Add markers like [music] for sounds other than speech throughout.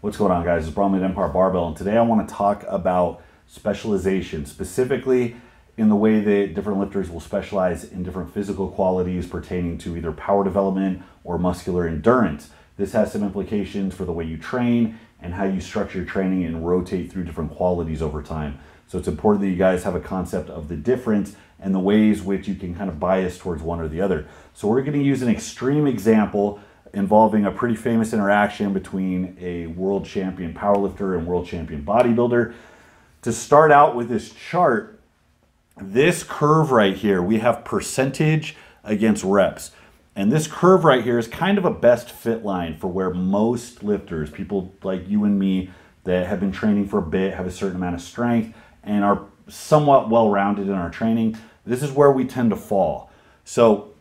What's going on, guys? It's Bromley at Empire Barbell, and today I want to talk about specialization, specifically in the way that different lifters will specialize in different physical qualities pertaining to either power development or muscular endurance. This has some implications for the way you train and how you structure training and rotate through different qualities over time. So it's important that you guys have a concept of the difference and the ways which you can kind of bias towards one or the other. So we're going to use an extreme example involving a pretty famous interaction between a world champion powerlifter and world champion bodybuilder. To start out with this chart, this curve right here, we have percentage against reps. And this curve right here is kind of a best fit line for where most lifters, people like you and me that have been training for a bit, have a certain amount of strength, and are somewhat well rounded in our training, this is where we tend to fall. So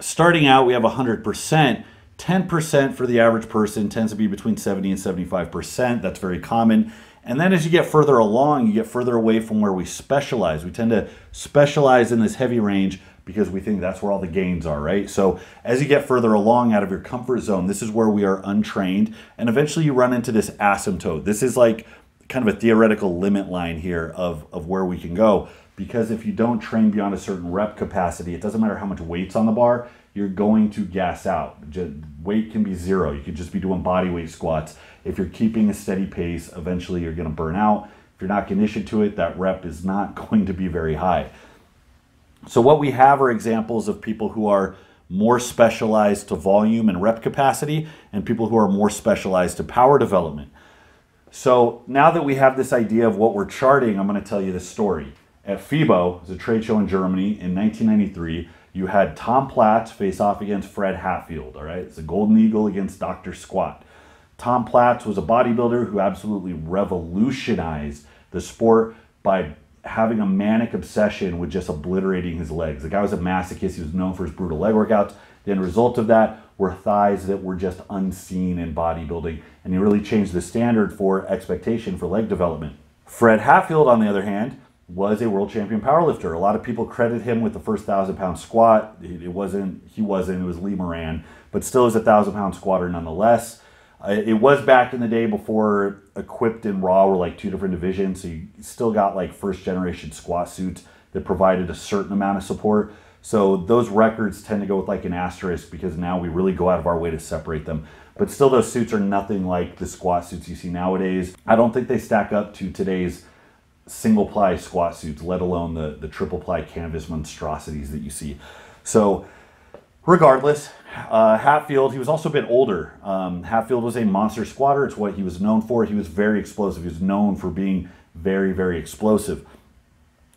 starting out, we have 100%. 10% for the average person tends to be between 70 and 75%. That's very common. And then as you get further along, you get further away from where we specialize. We tend to specialize in this heavy range because we think that's where all the gains are, right? So as you get further along out of your comfort zone, this is where we are untrained. And eventually you run into this asymptote. This is like kind of a theoretical limit line here of, of where we can go. Because if you don't train beyond a certain rep capacity, it doesn't matter how much weight's on the bar, you're going to gas out. Just, weight can be zero. You could just be doing body weight squats. If you're keeping a steady pace, eventually you're going to burn out. If you're not conditioned to it, that rep is not [laughs] going to be very high. So, what we have are examples of people who are more specialized to volume and rep capacity, and people who are more specialized to power development. So, now that we have this idea of what we're charting, I'm going to tell you the story. At FIBO, it's a trade show in Germany in 1993, you had Tom Platz face off against Fred Hatfield. All right, it's a Golden Eagle against Dr. Squat. Tom Platz was a bodybuilder who absolutely revolutionized the sport by having a manic obsession with just obliterating his legs. The guy was a masochist. He was known for his brutal leg workouts. The end result of that were thighs that were just unseen in bodybuilding, and he really changed the standard for expectation for leg development. Fred Hatfield, on the other hand, was a world champion powerlifter. A lot of people credit him with the first thousand pound squat. It wasn't, he wasn't, it was Lee Moran, but still is a thousand pound squatter nonetheless. Uh, it was back in the day before equipped and raw were like two different divisions. So you still got like first generation squat suits that provided a certain amount of support. So those records tend to go with like an asterisk because now we really go out of our way to separate them. But still, those suits are nothing like the squat suits you see nowadays. I don't think they stack up to today's single ply squat suits, let alone the, the triple ply canvas monstrosities that you see. So, regardless, uh, Hatfield, he was also a bit older. Um, Hatfield was a monster squatter. It's what he was known for. He was very explosive. He was known for being very, very explosive.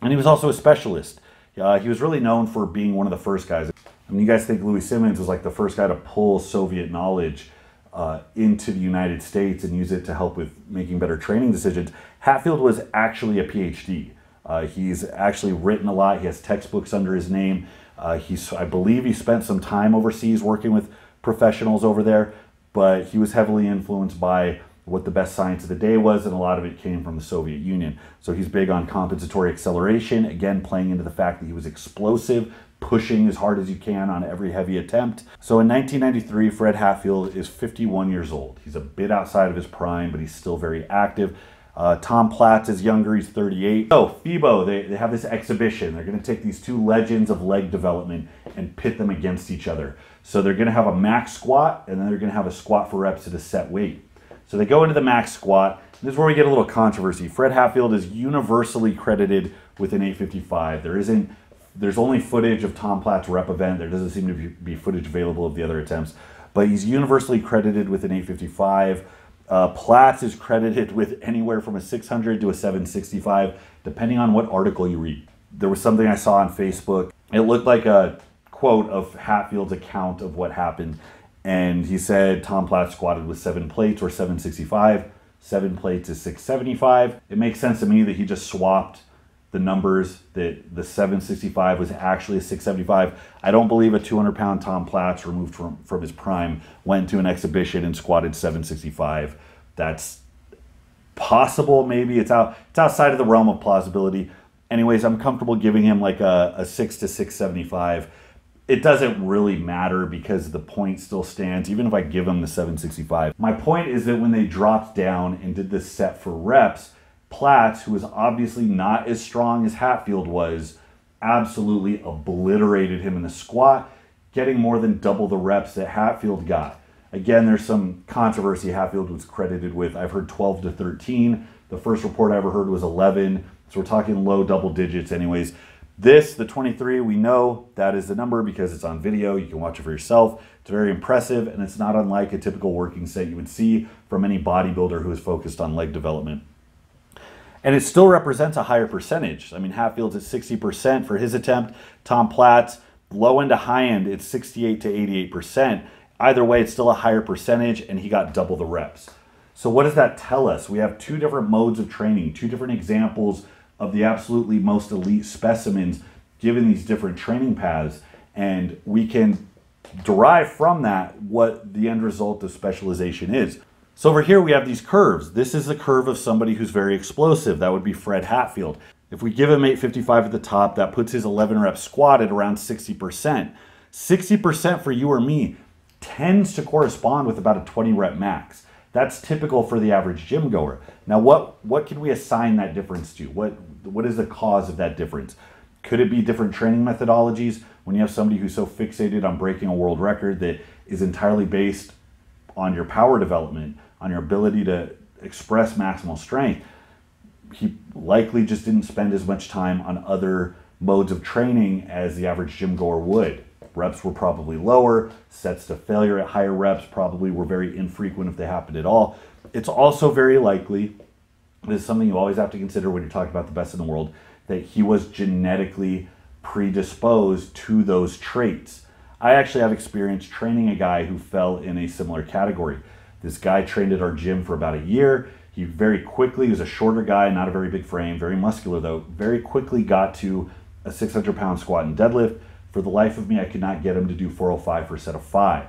And he was also a specialist. Uh, he was really known for being one of the first guys. I mean, you guys think Louie Simmons was like the first guy to pull Soviet knowledge uh, into the United States and use it to help with making better training decisions. Hatfield was actually a PhD. Uh, he's actually written a lot. He has textbooks under his name. Uh, he's, I believe he spent some time overseas working with professionals over there, but he was heavily influenced by what the best science of the day was, and a lot of it came from the Soviet Union. So he's big on compensatory acceleration, again, playing into the fact that he was explosive, pushing as hard as you can on every heavy attempt. So in 1993, Fred Hatfield is 51 years old. He's a bit outside of his prime, but he's still very active. Uh, Tom Platz is younger, he's 38. So, FIBO, they, they have this exhibition. They're going to take these two legends of leg development and pit them against each other. So, they're going to have a max squat and then they're going to have a squat for reps at a set weight. So, they go into the max squat. This is where we get a little controversy. Fred Hatfield is universally credited with an 855. There isn't there's only footage of Tom Platz's rep event. There doesn't seem to be footage available of the other attempts, but he's universally credited with an 855. Uh, is credited with anywhere from a 600 to a 765, depending on what article you read. There was something I saw on Facebook. It looked like a quote of Hatfield's account of what happened. And he said Tom Platz squatted with seven plates or 765. Seven plates is 675. It makes sense to me that he just swapped the numbers that the 765 was actually a 675. I don't believe a 200 pound Tom Platz removed from, from his prime went to an exhibition and squatted 765. That's possible, maybe. It's out it's outside of the realm of plausibility. Anyways, I'm comfortable giving him like a, a 6 to 675. it doesn't really matter because the point still stands, even if I give him the 765. My point is that when they dropped down and did this set for reps, Platz, who was obviously not as strong as Hatfield was, absolutely obliterated him in the squat, getting more than double the reps that Hatfield got. Again, there's some controversy Hatfield was credited with. I've heard 12 to 13. The first report I ever heard was 11. So we're talking low double digits, anyways. This, the 23, we know that is the number because it's on video. You can watch it for yourself. It's very impressive, and it's not unlike a typical working set you would see from any bodybuilder who is focused on leg development. And it still represents a higher percentage. I mean, Hatfield's at 60% for his attempt. Tom Platz, low end to high end, it's 68 to 88%. Either way, it's still a higher percentage, and he got double the reps. So, what does that tell us? We have two different modes of training, two different examples of the absolutely most elite specimens given these different training paths. And we can derive from that what the end result of specialization is. So over here we have these curves. This is the curve of somebody who's very explosive. That would be Fred Hatfield. If we give him 855 at the top, that puts his 11 rep squat at around 60%. 60% for you or me tends to correspond with about a 20 rep max. That's typical for the average gym goer. Now, what, what can we assign that difference to? What, what is the cause of that difference? Could it be different training methodologies? When you have somebody who's so fixated on breaking a world record that is entirely based on your power development, on your ability to express maximal strength, he likely just didn't spend as much time on other modes of training as the average gym goer would reps were probably lower. Sets to failure at higher reps probably were very infrequent if they happened at all. It's also very likely, this is something you always have to consider when you're talking about the best in the world, that he was genetically predisposed to those traits. I actually have experience training a guy who fell in a similar category. This guy trained at our gym for about a year. He very quickly, he was a shorter guy, not a very big frame, very muscular though, very quickly got to a 600 pound squat and deadlift for the life of me, I could not get him to do 405 for a set of five.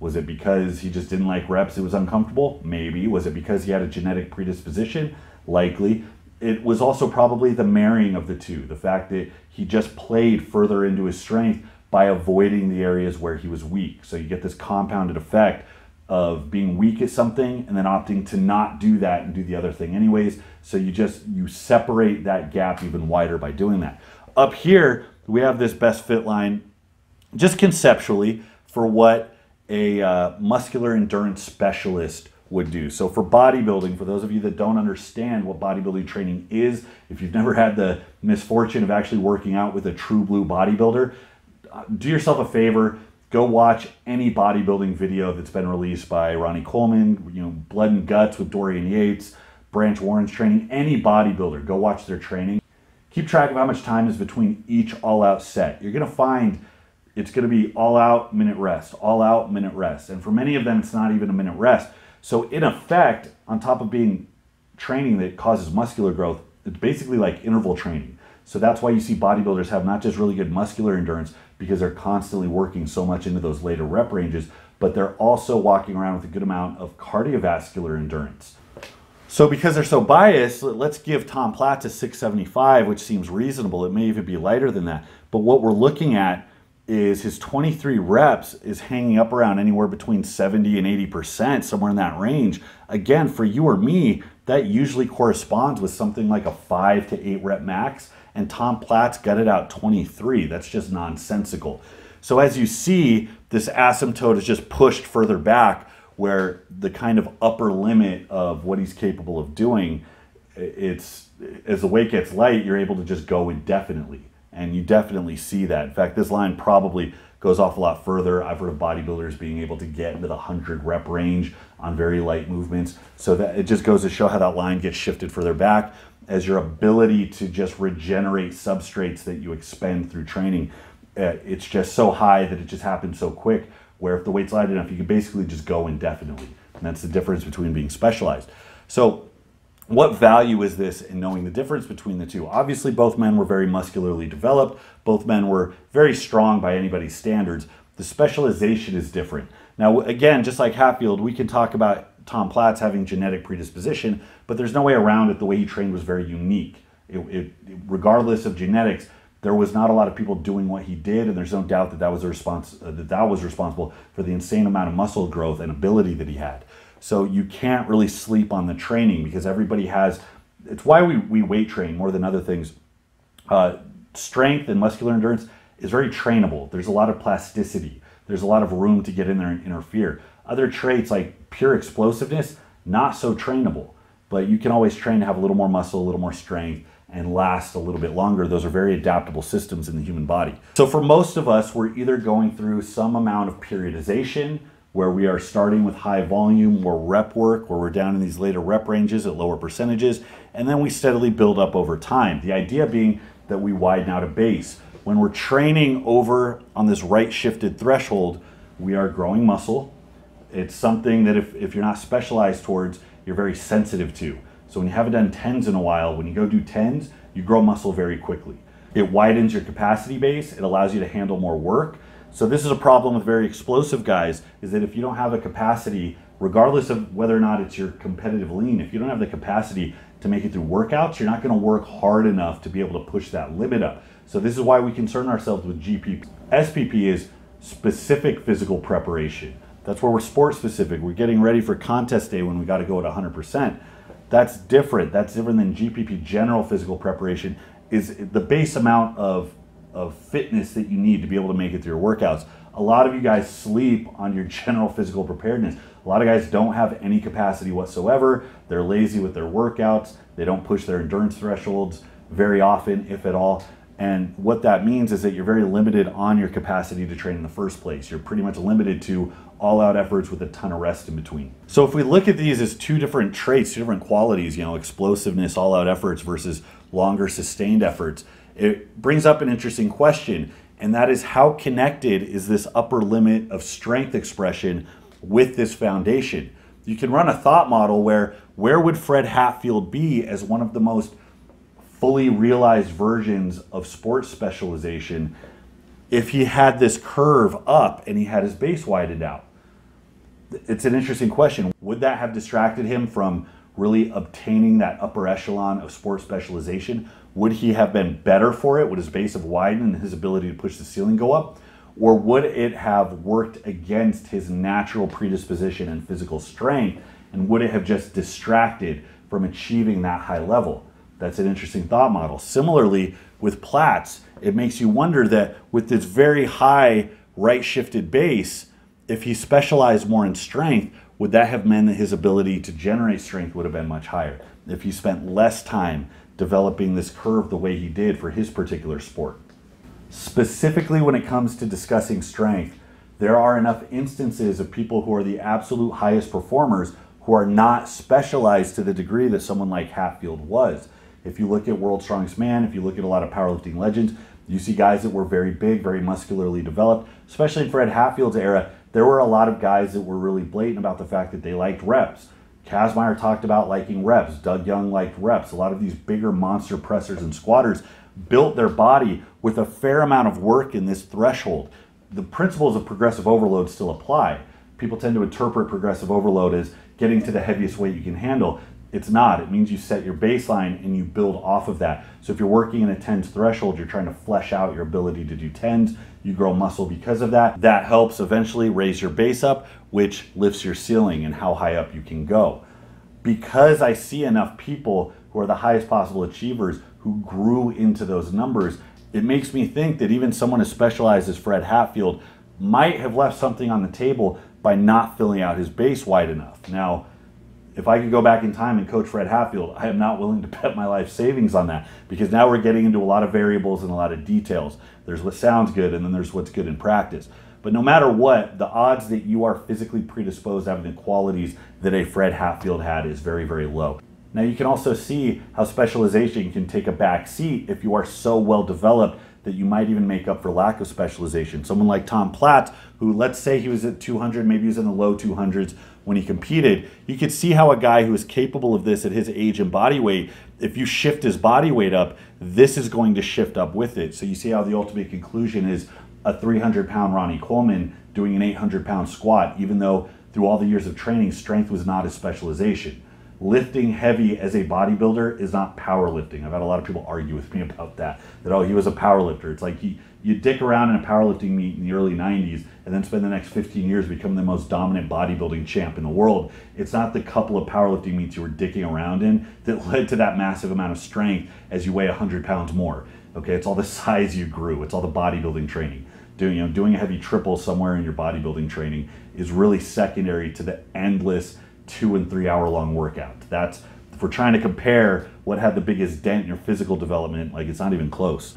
Was it because he just didn't like reps? It was uncomfortable? Maybe. Was it because he had a genetic predisposition? Likely. It was also probably the marrying of the two. The fact that he just played further into his strength by avoiding the areas where he was weak. So you get this compounded effect of being weak at something and then opting to not do that and do the other thing anyways. So you just you separate that gap even wider by doing that. Up here, we have this best fit line just conceptually for what a uh, muscular endurance specialist would do. So for bodybuilding, for those of you that don't understand what bodybuilding training is, if you've never had the misfortune of actually working out with a true blue bodybuilder, uh, do yourself a favor, go watch any bodybuilding video that's been released by Ronnie Coleman, you know, Blood and Guts with Dorian Yates, Branch Warren's training, any bodybuilder, go watch their training keep track of how much time is between each all out set. You're going to find it's going to be all out, minute rest, all out, minute rest. And for many of them, it's not even a minute rest. So, in effect, on top of being training that causes muscular growth, it's basically like interval training. So, that's why you see bodybuilders have not just really good muscular endurance because they're constantly working so much into those later rep ranges, but they're also walking around with a good amount of cardiovascular endurance. So because they're so biased, let's give Tom Platz a 675, which seems reasonable. It may even be lighter than that. But what we're looking at is his 23 reps is hanging up around anywhere between 70 and 80%, somewhere in that range. Again, for you or me, that usually corresponds with something like a five to eight rep max. And Tom Platz gutted out 23. That's just nonsensical. So as you see, this asymptote is just pushed further back where the kind of upper limit of what he's capable of doing, it's as the weight gets light, you're able to just go indefinitely. And you definitely see that. In fact, this line probably goes off a lot further. I've heard of bodybuilders being able to get into the 100 rep range on very light movements. So that it just goes to show how that line gets shifted further back as your ability to just regenerate substrates that you expend through training. Uh, it's just so high that it just happens so quick where if the weight's light enough, you can basically just go indefinitely. And that's the difference between being specialized. So, what value is this in knowing the difference between the two? Obviously, both men were very muscularly developed, both men were very strong by anybody's standards. The specialization is different. Now, again, just like Hatfield, we can talk about Tom Platz having genetic predisposition, but there's no way around it. The way he trained was very unique. It, it, regardless of genetics, there was not a lot of people doing what he did, and there's no doubt that that was response uh, that that was responsible for the insane amount of muscle growth and ability that he had. So you can't really sleep on the training because everybody has. It's why we, we weight train more than other things. Uh, strength and muscular endurance is very trainable. There's a lot of plasticity. There's a lot of room to get in there and interfere. Other traits like pure explosiveness, not so trainable. But you can always train to have a little more muscle, a little more strength, and last a little bit longer. Those are very adaptable systems in the human body. So for most of us, we're either going through some amount of periodization where we are starting with high volume, more rep work, where we're down in these later rep ranges at lower percentages, and then we steadily build up over time. The idea being that we widen out a base. When we're training over on this right shifted threshold, we are growing muscle. It's something that if, if you're not specialized towards, you're very sensitive to. So when you haven't done tens in a while, when you go do tens, you grow muscle very quickly. It widens your capacity base. It allows you to handle more work. So this is a problem with very explosive guys is that if you don't have a capacity, regardless of whether or not it's your competitive lean, if you don't have the capacity to make it through workouts, you're not going to work hard enough to be able to push that limit up. So this is why we concern ourselves with GPP. SPP is specific physical preparation. That's where we're sport specific. We're getting ready for contest day when we got to go at 100%. That's different. That's different than GPP, general physical preparation, is the base amount of, of fitness that you need to be able to make it through your workouts. A lot of you guys sleep on your [laughs] general physical preparedness. A lot of guys don't have any capacity whatsoever. They're lazy with their workouts. They don't push their endurance thresholds very often, if at all. And what that means is that you're very limited on your capacity to train in the first place. You're pretty much limited to all out efforts with a ton of rest in between. So if we look at these as two different traits, two different qualities, you know, explosiveness, all out efforts versus longer sustained efforts, it brings up an interesting question. And that is how connected is this upper limit of strength expression with this foundation? You can run a thought model where where would Fred Hatfield be as one of the most fully realized versions of sports specialization if he had this curve up and he had his base widened out? It's an interesting question. Would that have distracted him from really obtaining that upper echelon of sports specialization? Would he have been better for it? Would his base have widened and his ability to push the ceiling go up? Or would it have worked against his natural predisposition and physical strength? And would it have just distracted from achieving that high level? That's an interesting thought model. Similarly, with Platz, it makes you wonder that with this very high right shifted base, if he specialized more in strength, would that have meant that his ability to generate strength would have been much higher? If he spent less time developing this curve the way he did for his particular sport. Specifically, when it comes to discussing strength, there are enough instances of people who are the absolute highest performers who are not specialized to the degree that someone like Hatfield was. If you look at World's Strongest Man, if you look at a lot of powerlifting legends, you see guys that were very big, very muscularly developed. Especially in Fred Hatfield's era, there were a lot of guys that were really blatant about the fact that they liked reps. Kazmaier talked about liking reps. Doug Young liked reps. A lot of these bigger monster pressers and squatters built their body with a fair amount of work in this threshold. The principles of progressive overload still apply. People tend to interpret progressive overload as getting to the heaviest weight you can handle. It's not. It means you set your baseline and you build off of that. So if you're working in a tens threshold, you're trying to flesh out your ability to do tens. You grow muscle because of that. That helps eventually raise your base up, which lifts your ceiling and how high up you can go. Because I see enough people who are the highest possible achievers who grew into those numbers, it makes me think that even someone as specialized as Fred Hatfield might have left something on the table by not filling out his base wide enough. Now, if I could go back in time and coach Fred Hatfield, I am not willing to [laughs] bet my life savings on that because now we're getting into a lot of variables and a lot of details. There's what sounds good and then there's what's good in practice. But no matter what, the odds that you are physically predisposed to having the qualities that a Fred Hatfield had is very, very low. Now you can also see how specialization can take a back seat if you are so well developed that you might even make up for lack of specialization. Someone like Tom Platz, who let's say he was at 200, maybe he was in the low 200s when he competed, you could see how a guy who is capable of this at his age and body weight, if you shift his body weight up, this is going to shift up with it. So you see how the ultimate conclusion is a 300 pound Ronnie Coleman doing an 800 pound squat, even though through all the years of training, strength was not his specialization. Lifting heavy as a bodybuilder is not powerlifting. I've had a lot of people argue with me [laughs] about that. That oh, he was a powerlifter. It's like he, you dick around in a powerlifting meet in the early 90s and then spend the next 15 years becoming the most dominant bodybuilding champ in the world. It's not the couple of powerlifting meets you were dicking around in that [laughs] led to that massive amount of strength as you weigh 100 pounds more. Okay, it's all the [laughs] size you grew. It's all the bodybuilding training. Doing you know doing a heavy triple somewhere in your bodybuilding training is really secondary to the endless two and three hour long workout. That's if we're trying to compare what had the biggest dent in your physical development, like it's not even close.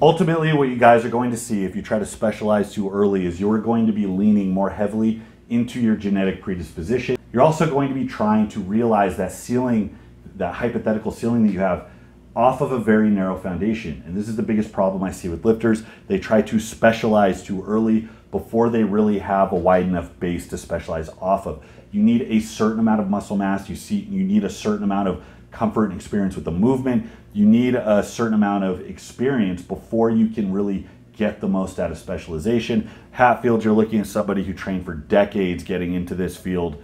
Ultimately, what you guys are going to see if you try to specialize too early is you're going to be leaning more heavily into your genetic predisposition. You're also going to be trying to realize that ceiling, that hypothetical ceiling that you have off of a very narrow foundation. And this is the biggest problem I see with lifters. They try to specialize too early before they really have a wide enough base to specialize off of. You need a certain amount of muscle mass. You see, you need a certain amount of comfort and experience with the movement. You need a certain amount of experience before you can really get the most out of specialization. Hatfield, you're looking at somebody who trained for decades getting into this field.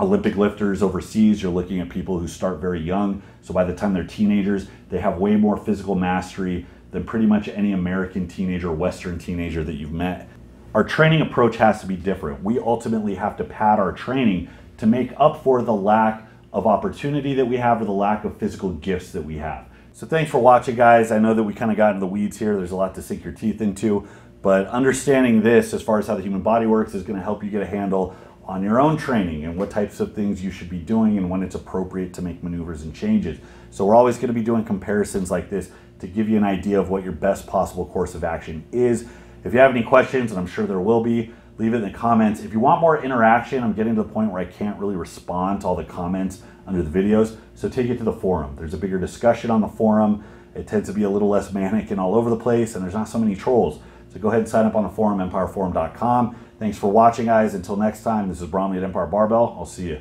Olympic lifters overseas, you're looking at people who start very young. So by the time they're teenagers, they have way more physical mastery than pretty much any American teenager, Western teenager that you've met. Our training approach has to be different. We ultimately have to pad our training to make up for the lack of opportunity that we have or the lack of physical gifts that we have. So thanks for watching guys. I know that we kind of got into the weeds here. There's a lot to sink your teeth into, but understanding this as far as how the human body works is gonna help you get a handle on your own training and what types of things you should be doing and when it's appropriate to make maneuvers and changes. So we're always gonna be doing comparisons like this to give you an idea of what your best possible course of action is. If you have any questions, and I'm sure there will be, leave it in the comments. If you want more interaction, I'm getting to the point where I can't really respond to all the comments under the videos, so take it to the forum. There's a bigger discussion on the forum. It tends to be a little less [laughs] manic and all over the place, and there's not so many trolls. So go ahead and sign up on the forum, empireforum.com. Thanks for watching, guys. Until next time, this is Bromley at Empire Barbell. I'll see you.